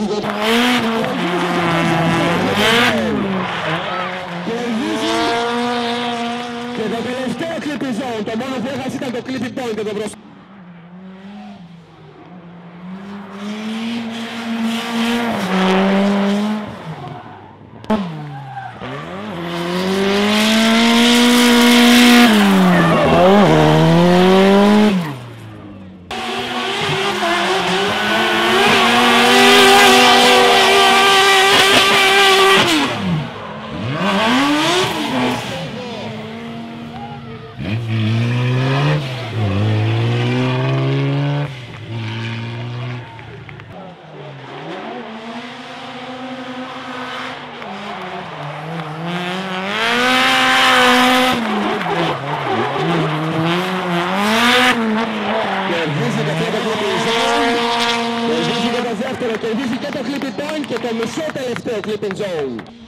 Και το τελευταίο clipping zone, το μόνο που έχασε ήταν το clipping point και το μπροστά. Katoklipy Toń, to to my szotel w Katoklipy Zone.